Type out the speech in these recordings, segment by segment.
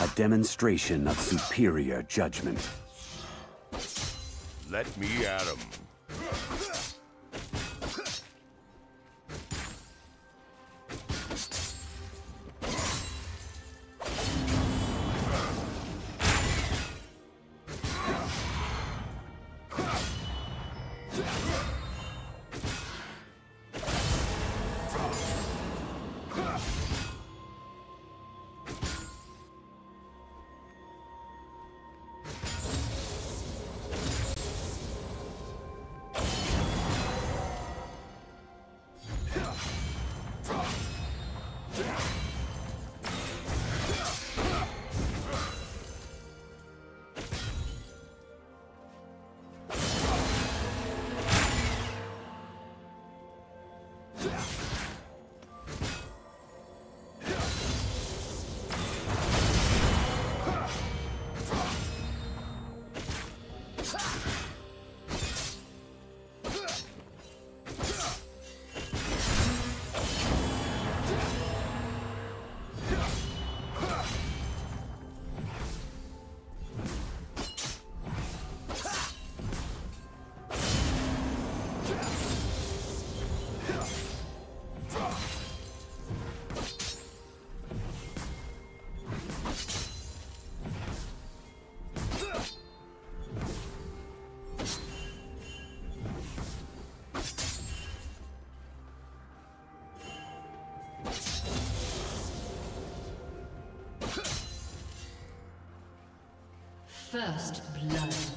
A demonstration of superior judgment. Let me at him. First blood.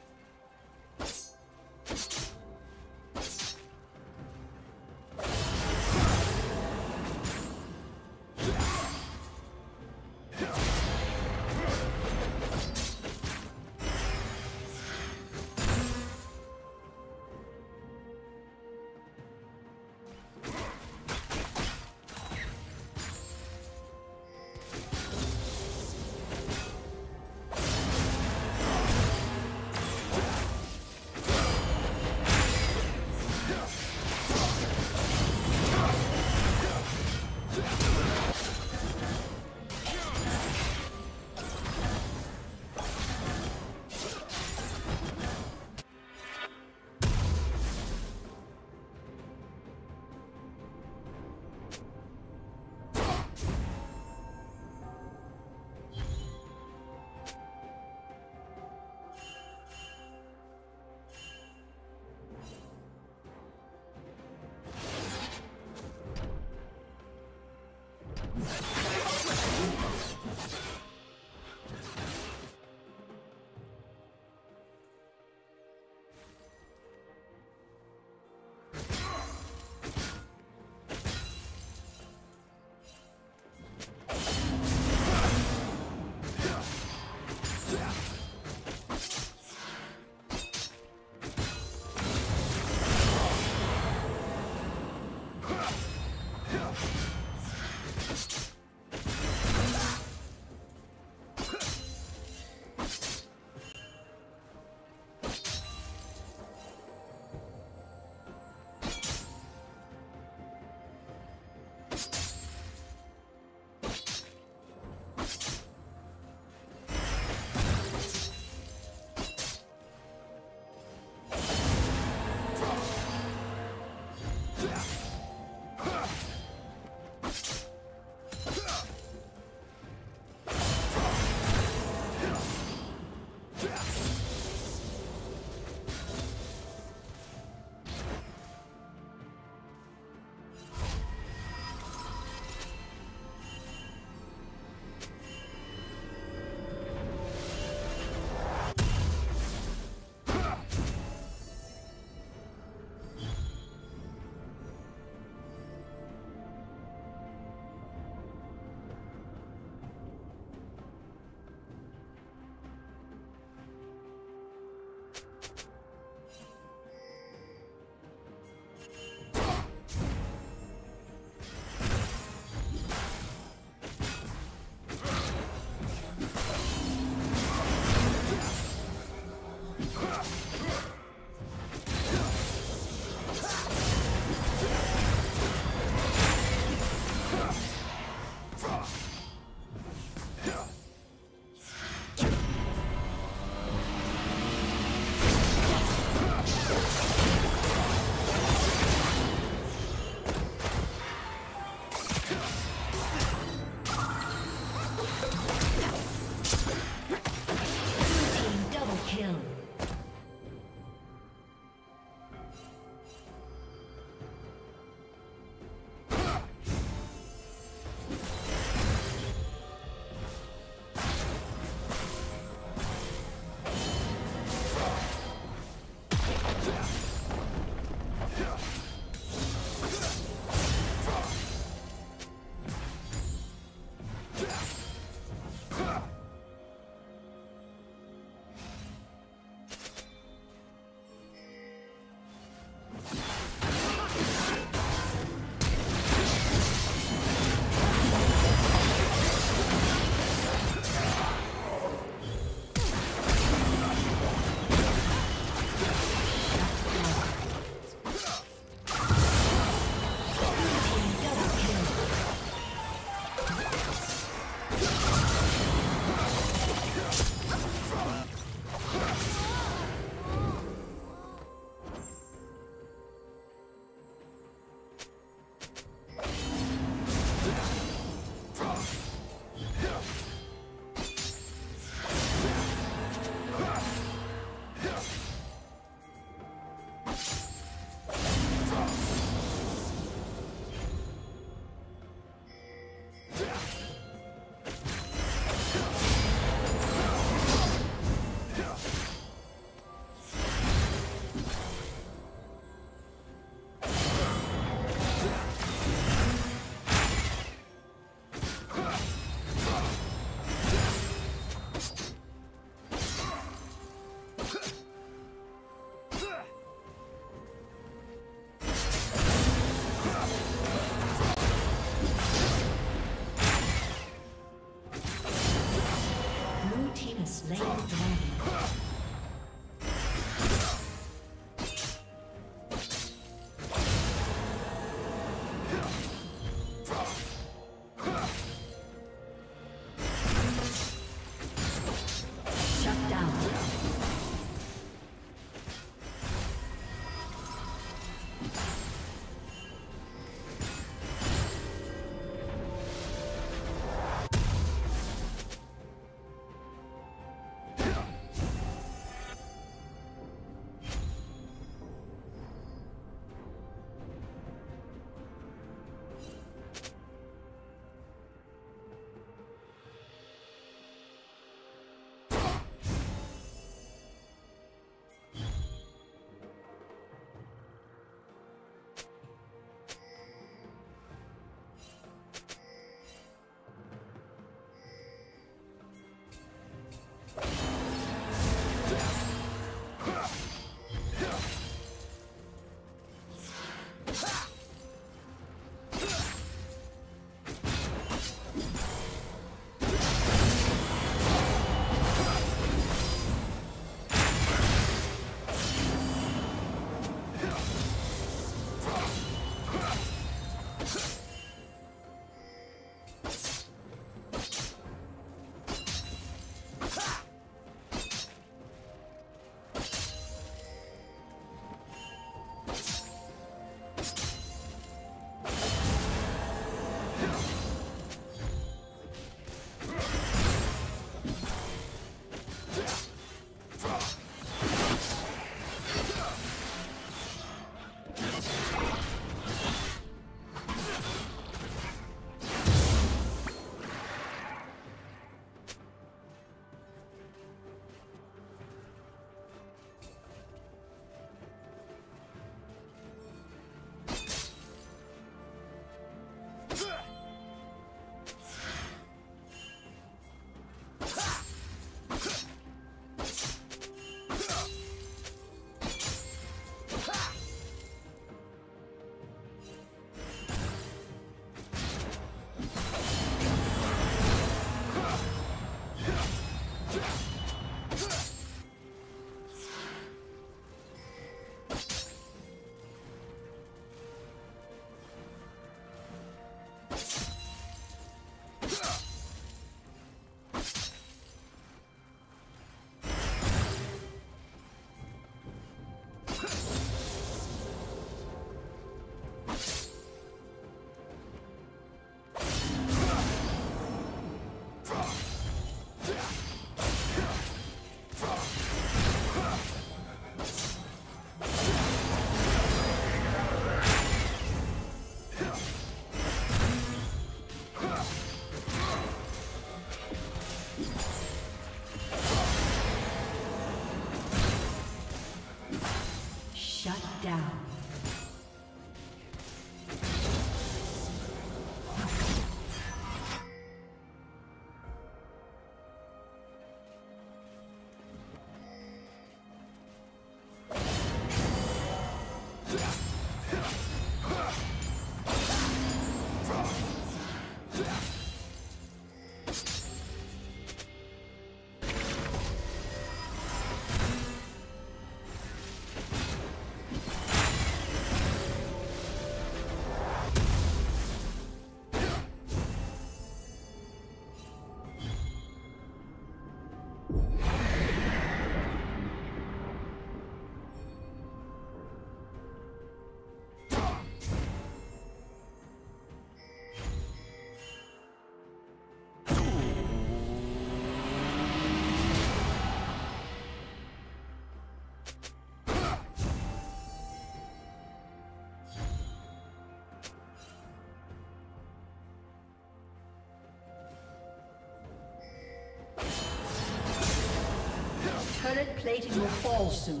Turret plating will fall soon.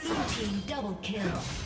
Blue team double kill.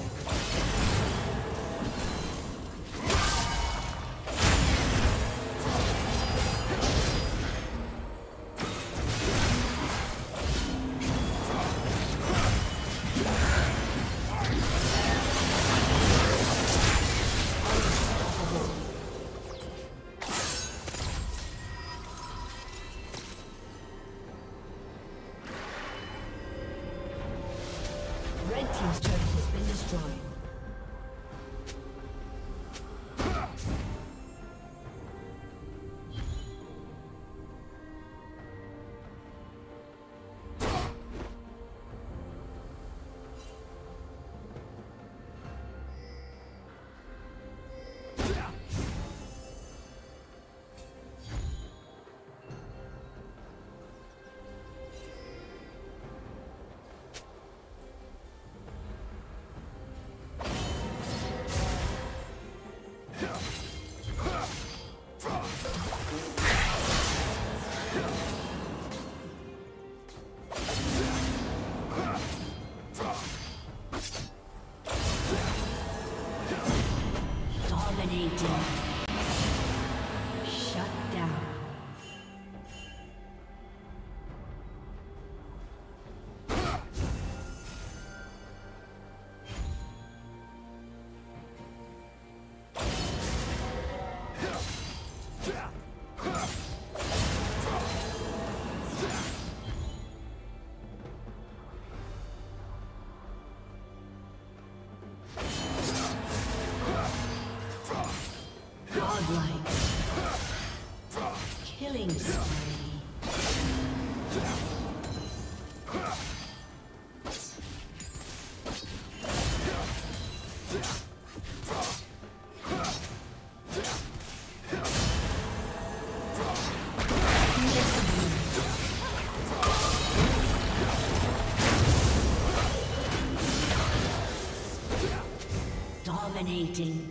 Dominating.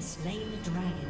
Slain the dragon.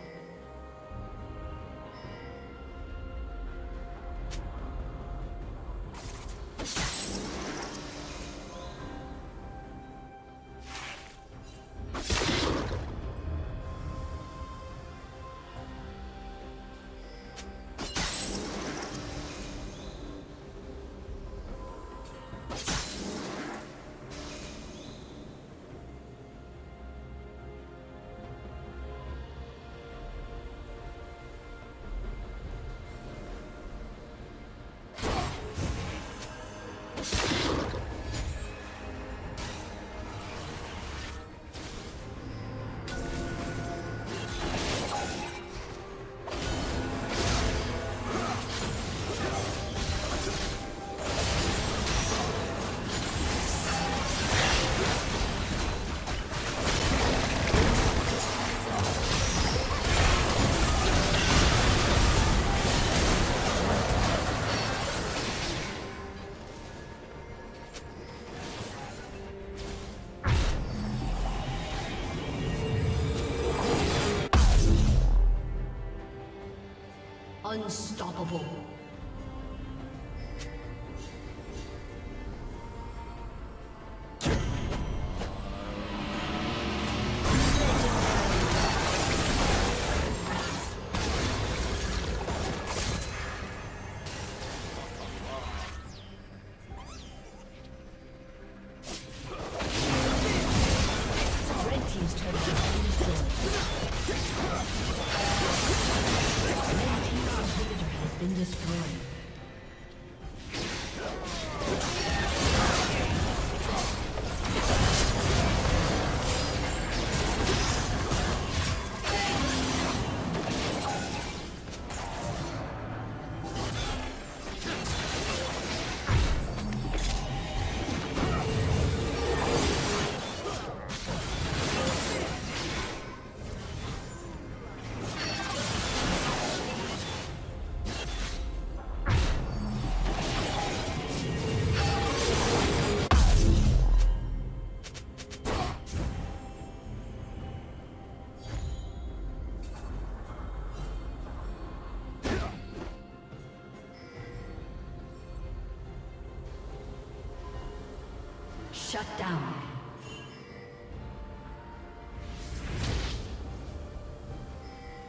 Shut down.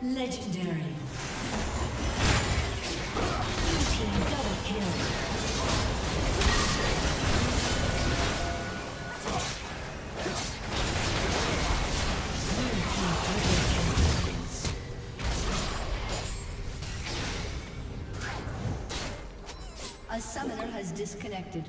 Legendary. Team double kill. A summoner has disconnected.